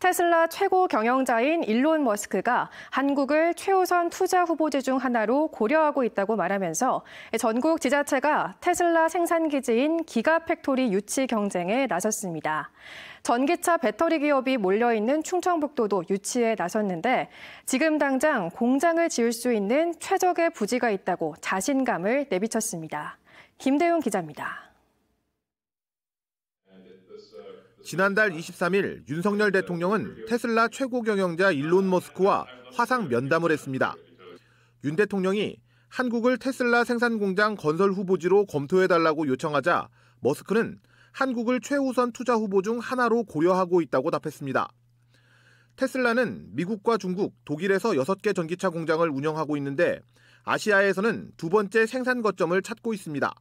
테슬라 최고 경영자인 일론 머스크가 한국을 최우선 투자 후보지 중 하나로 고려하고 있다고 말하면서 전국 지자체가 테슬라 생산 기지인 기가팩토리 유치 경쟁에 나섰습니다. 전기차 배터리 기업이 몰려있는 충청북도도 유치에 나섰는데 지금 당장 공장을 지을 수 있는 최적의 부지가 있다고 자신감을 내비쳤습니다. 김대웅 기자입니다. 지난달 23일 윤석열 대통령은 테슬라 최고 경영자 일론 머스크와 화상 면담을 했습니다. 윤 대통령이 한국을 테슬라 생산 공장 건설 후보지로 검토해달라고 요청하자 머스크는 한국을 최우선 투자 후보 중 하나로 고려하고 있다고 답했습니다. 테슬라는 미국과 중국, 독일에서 6개 전기차 공장을 운영하고 있는데 아시아에서는 두 번째 생산 거점을 찾고 있습니다.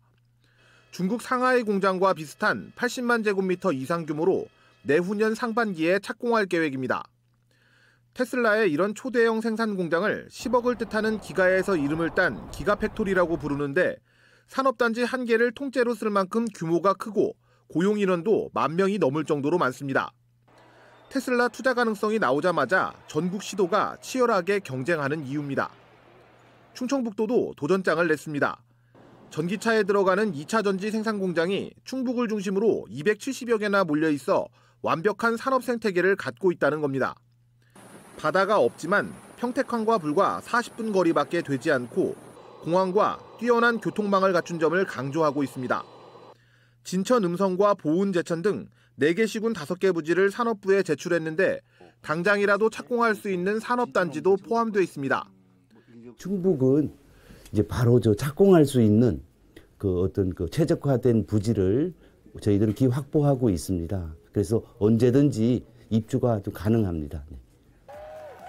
중국 상하이 공장과 비슷한 80만 제곱미터 이상 규모로 내후년 상반기에 착공할 계획입니다. 테슬라의 이런 초대형 생산 공장을 10억을 뜻하는 기가에서 이름을 딴 기가팩토리라고 부르는데 산업단지 한 개를 통째로 쓸 만큼 규모가 크고 고용 인원도 만 명이 넘을 정도로 많습니다. 테슬라 투자 가능성이 나오자마자 전국 시도가 치열하게 경쟁하는 이유입니다. 충청북도도 도전장을 냈습니다. 전기차에 들어가는 2차 전지 생산 공장이 충북을 중심으로 270여 개나 몰려 있어 완벽한 산업 생태계를 갖고 있다는 겁니다. 바다가 없지만 평택항과 불과 40분 거리밖에 되지 않고 공항과 뛰어난 교통망을 갖춘 점을 강조하고 있습니다. 진천 음성과 보은 제천 등 4개 시군 5개 부지를 산업부에 제출했는데 당장이라도 착공할 수 있는 산업단지도 포함되어 있습니다. 충북은 이제 바로 저 착공할 수 있는 그 어떤 그 최적화된 부지를 저희들은 기 확보하고 있습니다. 그래서 언제든지 입주가 좀 가능합니다. 네.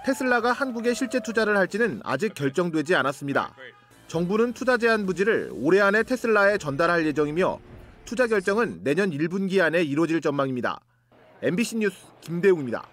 테슬라가 한국에 실제 투자를 할지는 아직 결정되지 않았습니다. 정부는 투자 제한 부지를 올해 안에 테슬라에 전달할 예정이며 투자 결정은 내년 1분기 안에 이루어질 전망입니다. MBC 뉴스 김대웅입니다.